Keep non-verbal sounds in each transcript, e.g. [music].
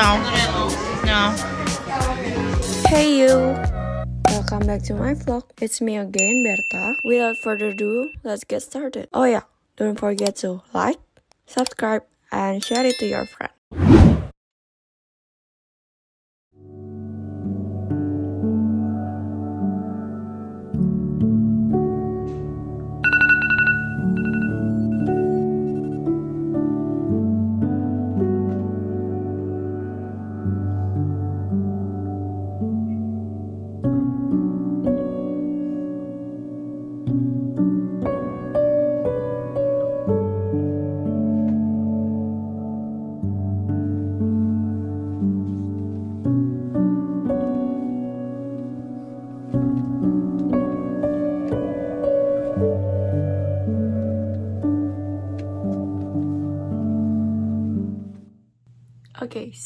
No. No. Hey you! Welcome back to my vlog. It's me again, Berta. Without further ado, let's get started. Oh yeah, don't forget to like, subscribe, and share it to your friend.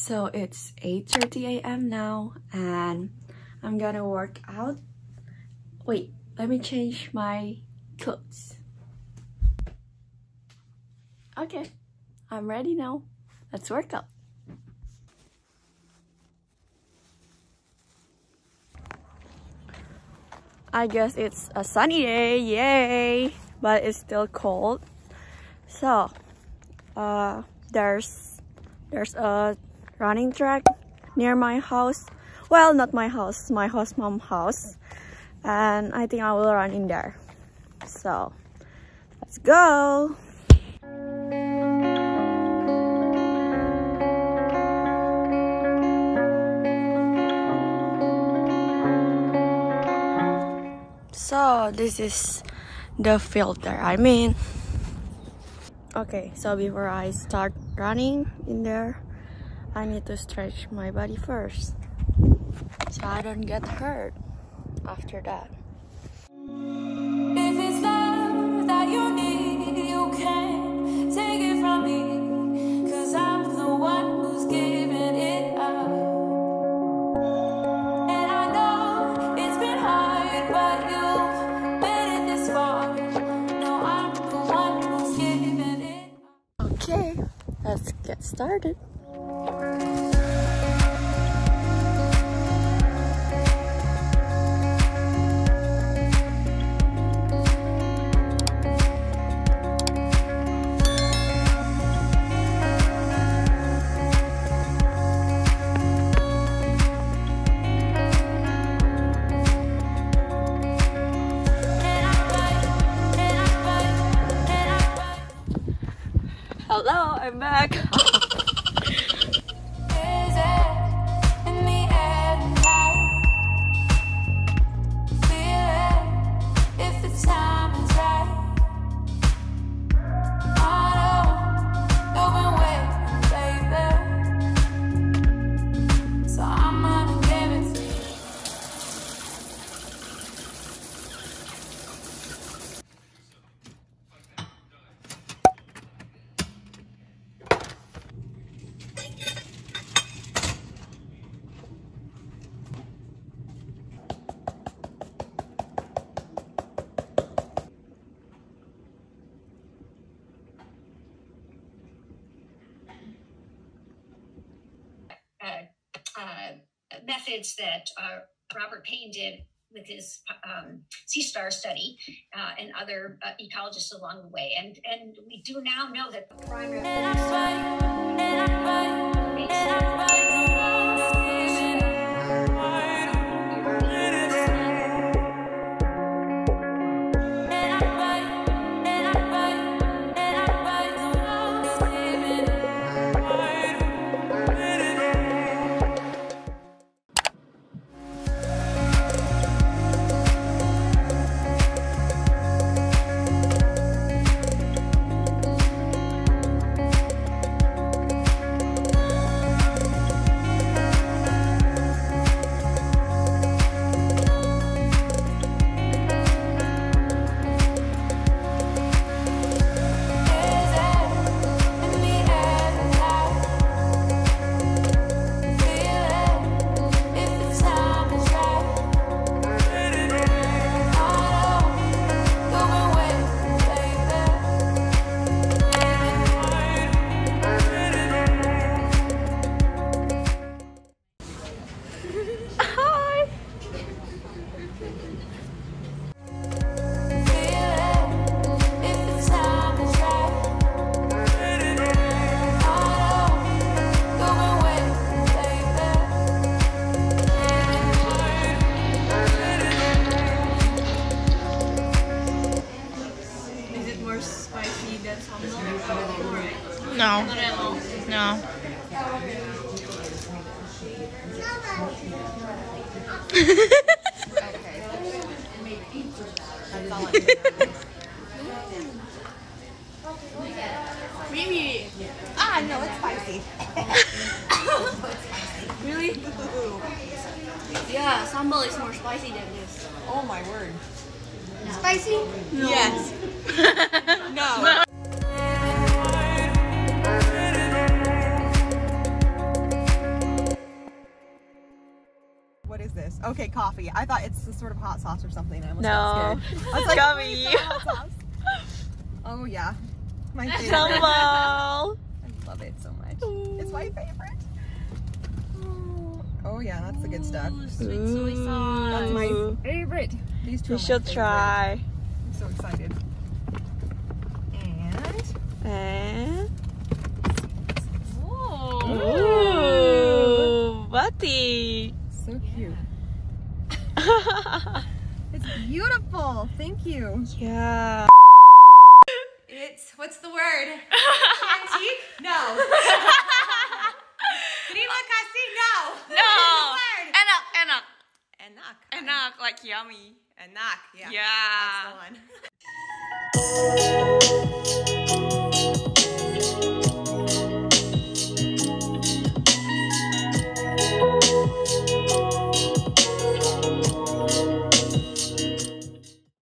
So it's 8:30 a.m. now and I'm gonna work out. Wait, let me change my clothes. Okay, I'm ready now. Let's work out. I guess it's a sunny day, yay! But it's still cold. So, uh, there's there's a running track near my house. Well, not my house, my host mom house. And I think I will run in there. So, let's go! So, this is the filter. I mean, okay, so before I start running in there, I need to stretch my body first so I don't get hurt after that. If Hello, I'm back. Methods that uh, Robert Paine did with his um, sea star study uh, and other uh, ecologists along the way. And, and we do now know that the primary. Maybe. Ah, no, it's spicy. Really? [laughs] Yeah, sambal is more spicy than this. Oh my word. Spicy? Yes. no. [laughs] Okay, coffee. I thought it's a sort of hot sauce or something. I almost No. got scared. I was like, Gummy. "Please, hot sauce." Oh yeah, my [laughs] favorite. Sambal. I love it so much. It's my favorite. Oh yeah, that's the good stuff. Sweet soy sauce. That's my favorite. These two. You are should try. I'm so excited. And And Ooh. ooh, Bati. so cute. [laughs] It's beautiful. Thank you. yeah. It's what's the word? [laughs] Antique? No. [laughs] Terima kasih? No. No. Enak, enak, Enak. enak, like yummy. Enak. Yeah. Yeah. That's the one.